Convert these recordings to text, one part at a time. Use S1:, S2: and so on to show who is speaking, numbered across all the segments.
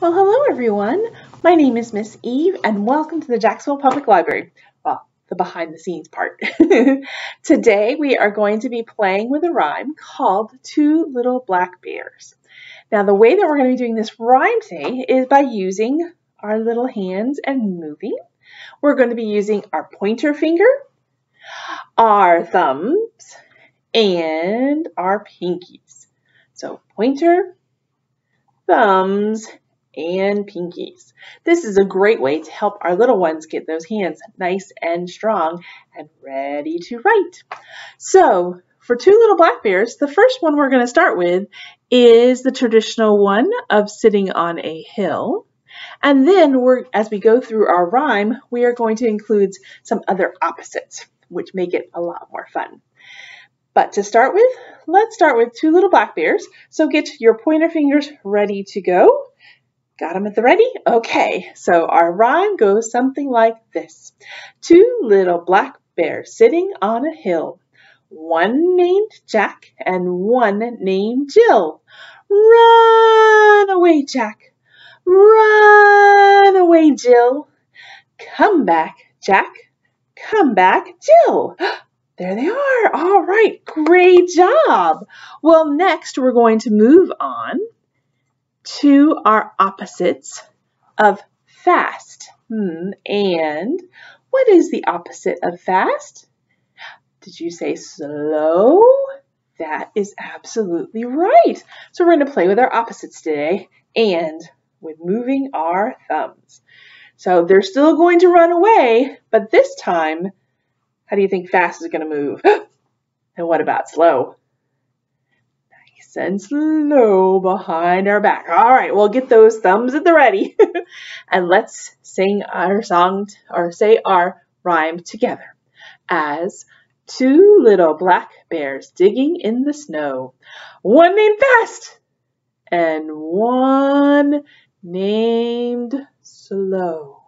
S1: Well, hello everyone. My name is Miss Eve and welcome to the Jacksonville Public Library. Well, the behind the scenes part. Today we are going to be playing with a rhyme called Two Little Black Bears. Now the way that we're going to be doing this rhyme today is by using our little hands and moving. We're going to be using our pointer finger, our thumbs, and our pinkies. So pointer, thumbs, and pinkies. This is a great way to help our little ones get those hands nice and strong and ready to write. So for two little black bears, the first one we're going to start with is the traditional one of sitting on a hill. And then we're, as we go through our rhyme, we are going to include some other opposites, which make it a lot more fun. But to start with, let's start with two little black bears. So get your pointer fingers ready to go. Got them at the ready? Okay, so our rhyme goes something like this. Two little black bears sitting on a hill. One named Jack and one named Jill. Run away, Jack. Run away, Jill. Come back, Jack. Come back, Jill. There they are. All right, great job. Well, next we're going to move on two are opposites of fast. Hmm. And what is the opposite of fast? Did you say slow? That is absolutely right. So we're going to play with our opposites today and with moving our thumbs. So they're still going to run away, but this time, how do you think fast is going to move? and what about slow? And slow behind our back. All right, we'll get those thumbs at the ready. and let's sing our song or say our rhyme together as two little black bears digging in the snow. One named Fast and one named Slow.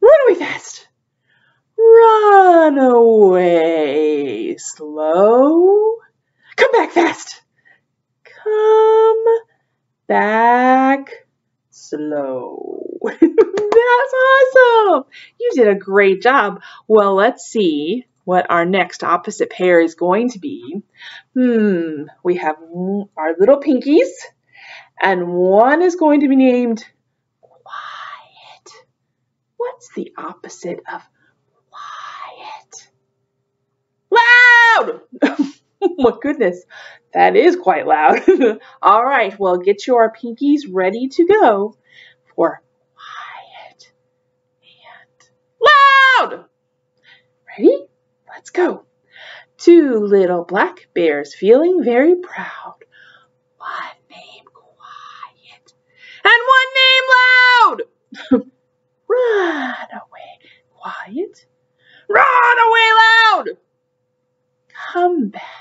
S1: Run away fast. Run away slow. Come back fast come back slow. That's awesome. You did a great job. Well, let's see what our next opposite pair is going to be. Hmm, we have our little pinkies, and one is going to be named quiet. What's the opposite of quiet? Loud! oh my goodness. That is quite loud. All right, well, get your pinkies ready to go for quiet and loud. Ready? Let's go. Two little black bears feeling very proud. One name quiet and one name loud. Run away quiet. Run away loud. Come back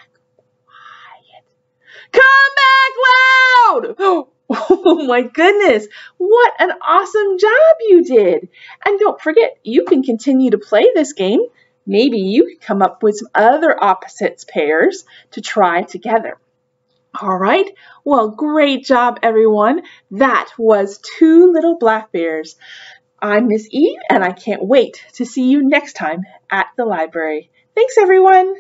S1: Come back loud! Oh my goodness, what an awesome job you did! And don't forget, you can continue to play this game. Maybe you can come up with some other opposites pairs to try together. All right, well, great job, everyone. That was Two Little Black Bears. I'm Miss Eve, and I can't wait to see you next time at the library. Thanks, everyone.